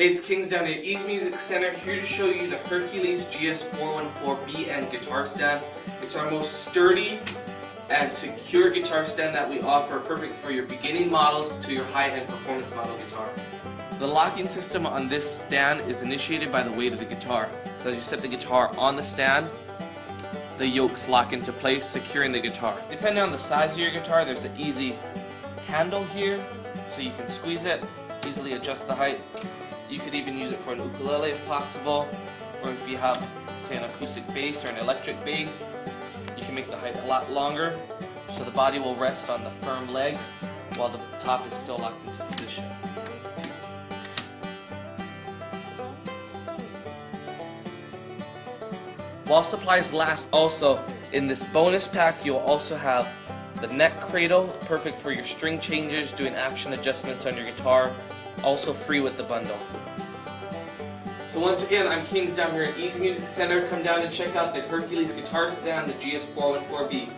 Hey, it's Kings down here, Easy Music Center, here to show you the Hercules GS414BN guitar stand. It's our most sturdy and secure guitar stand that we offer, perfect for your beginning models to your high-end performance model guitars. The locking system on this stand is initiated by the weight of the guitar. So as you set the guitar on the stand, the yokes lock into place, securing the guitar. Depending on the size of your guitar, there's an easy handle here, so you can squeeze it, easily adjust the height. You could even use it for an ukulele if possible, or if you have, say, an acoustic bass or an electric bass, you can make the height a lot longer, so the body will rest on the firm legs while the top is still locked into position. While supplies last also, in this bonus pack you'll also have the neck cradle, perfect for your string changes, doing action adjustments on your guitar, also free with the bundle. So once again, I'm Kings down here at Easy Music Center. Come down and check out the Hercules guitar stand, the GS414B.